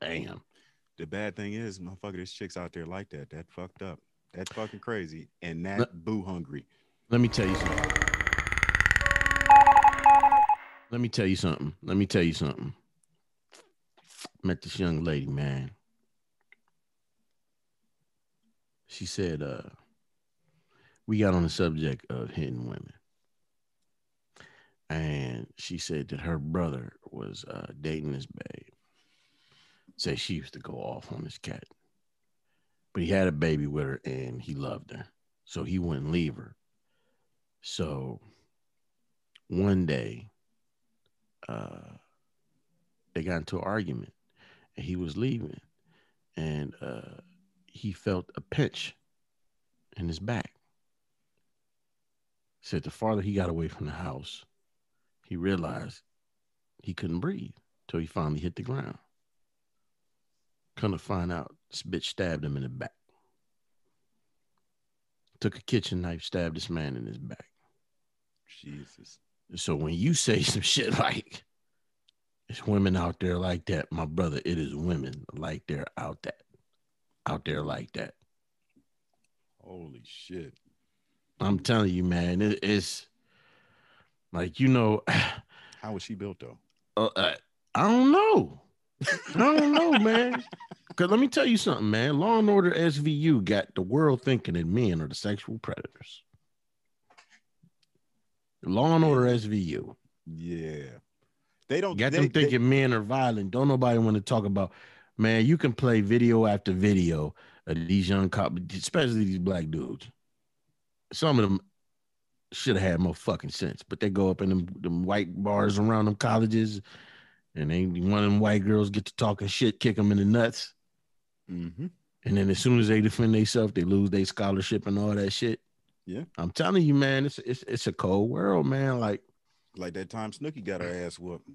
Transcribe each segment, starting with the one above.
damn. The bad thing is, motherfucker, there's chicks out there like that. That fucked up. That's fucking crazy. And that Let- boo hungry. Let me tell you something. Let me tell you something. Let me tell you something. Met this young lady, man. She said, uh, we got on the subject of hitting women. And she said that her brother was uh, dating this babe. Said she used to go off on this cat. But he had a baby with her and he loved her. So he wouldn't leave her. So one day, uh, they got into an argument and he was leaving and uh, he felt a pinch in his back. Said the farther he got away from the house, he realized he couldn't breathe till he finally hit the ground. Come to find out, this bitch stabbed him in the back. Took a kitchen knife, stabbed this man in his back. Jesus. So when you say some shit like it's women out there like that, my brother, it is women like they're out that out there like that. Holy shit. I'm telling you, man, it, it's like you know, How was she built though? uh, uh, I don't know, I don't know, man. Cause let me tell you something, man. Law and Order SVU got the world thinking that men are the sexual predators. Law and Order SVU. Yeah. They don't Got they, them they- thinking men are violent. Don't nobody want to talk about, man. You can play video after video of these young cops, especially these black dudes. Some of them should have had more fucking sense, but they go up in them, them white bars around them colleges, and they one of them white girls get to talking shit, kick them in the nuts, Mhm. and then as soon as they defend themselves, they lose their scholarship and all that shit. Yeah. I'm telling you, man, it's it's it's a cold world, man. Like Like that time Snooki got her ass whooped.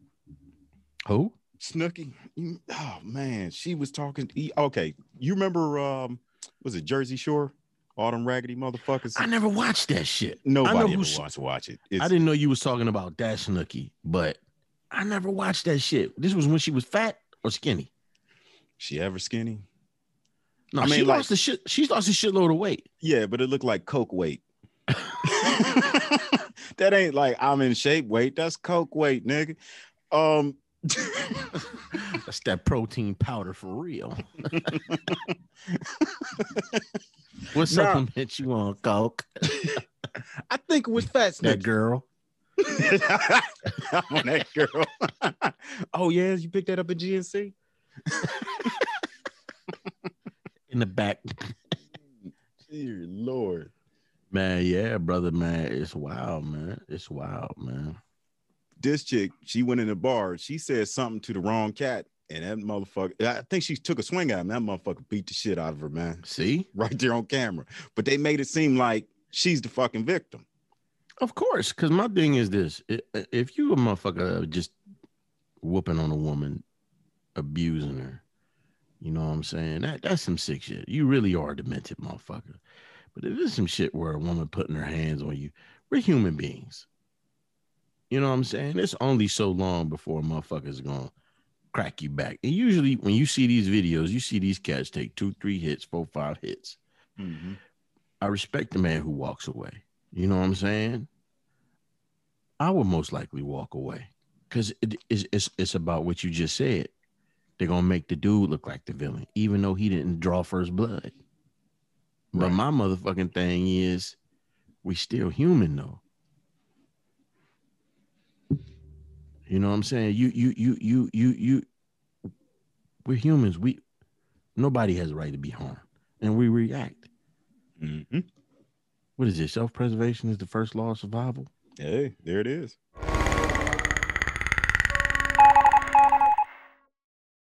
who? Snooki. you- Oh man, she was talking. Okay, you remember? Um, was it Jersey Shore? All them raggedy motherfuckers. I never watched that shit. Nobody ever wants to watch it. It's, I didn't know you was talking about that Snooki, but I never watched that shit. This was when she was fat or skinny. She ever skinny? No, I mean, she like- lost a shit. She lost a shitload of weight. Yeah, but it looked like Coke weight. that ain't like I'm in shape weight. That's Coke weight, nigga. Um, That's that protein powder for real. what Nah. supplement you on, Coke? I think it was fat That girl. I'm on that girl. oh yeah, you picked that up at GNC. in the back. Dear Lord. Man, yeah, brother, man. It's wild, man. It's wild, man. This chick, she went in the bar. She said something to the wrong cat, and that motherfucker. I think she took a swing at him. That motherfucker beat the shit out of her, man, See? right there on camera. But they made it seem like she's the fucking victim. Of course, because my thing is this: if you a motherfucker just whooping on a woman, abusing her, you know what I'm saying? That that's some sick shit. You really are a demented motherfucker. But if it's some shit where a woman putting her hands on you, we're human beings. You know what I'm saying? It's only so long before a motherfucker's gonna crack you back. And usually, when you see these videos, you see these cats take two, three hits, four, five hits. Mm-hmm. I respect the man who walks away. You know what I'm saying? I would most likely walk away because it, it's, it's it's about what you just said. They're gonna make the dude look like the villain, even though he didn't draw first blood. But my motherfucking thing is, we still human though. You know what I'm saying? You you you you you you. We're humans. We nobody has a right to be harmed, and we react. Mhm. What is it? Self preservation is the first law of survival. Hey, there it is.